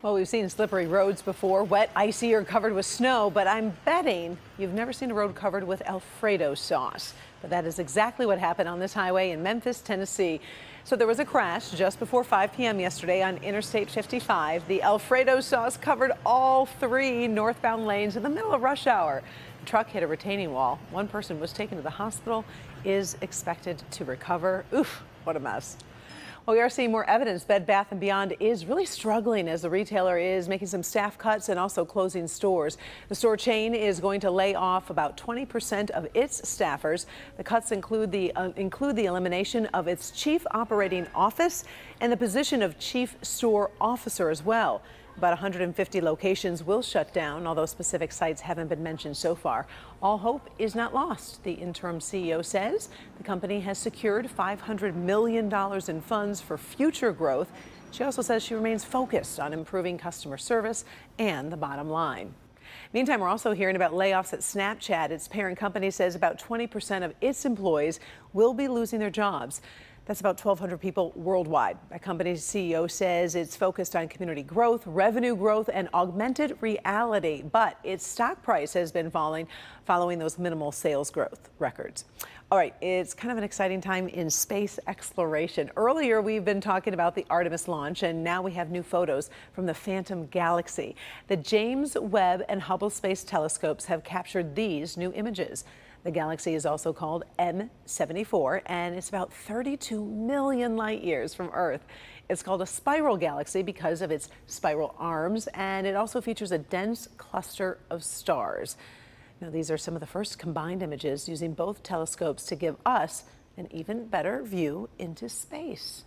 Well, we've seen slippery roads before, wet, icy, or covered with snow, but I'm betting you've never seen a road covered with Alfredo sauce. But that is exactly what happened on this highway in Memphis, Tennessee. So there was a crash just before 5 p.m. yesterday on Interstate 55. The Alfredo sauce covered all three northbound lanes in the middle of rush hour. The truck hit a retaining wall. One person was taken to the hospital, is expected to recover. Oof, what a mess. Well, we are seeing more evidence Bed Bath & Beyond is really struggling as the retailer is making some staff cuts and also closing stores. The store chain is going to lay off about 20% of its staffers. The cuts include the uh, include the elimination of its chief operating office and the position of chief store officer as well. About 150 locations will shut down, although specific sites haven't been mentioned so far. All hope is not lost, the interim CEO says. The company has secured $500 million in funds for future growth. She also says she remains focused on improving customer service and the bottom line. Meantime, we're also hearing about layoffs at Snapchat. Its parent company says about 20% of its employees will be losing their jobs. That's about 1,200 people worldwide. The company's CEO says it's focused on community growth, revenue growth, and augmented reality. But its stock price has been falling following those minimal sales growth records. All right, it's kind of an exciting time in space exploration. Earlier, we've been talking about the Artemis launch, and now we have new photos from the Phantom Galaxy. The James Webb and Hubble Space Telescopes have captured these new images. The galaxy is also called M74, and it's about 32 million light years from Earth. It's called a spiral galaxy because of its spiral arms, and it also features a dense cluster of stars. Now, these are some of the first combined images using both telescopes to give us an even better view into space.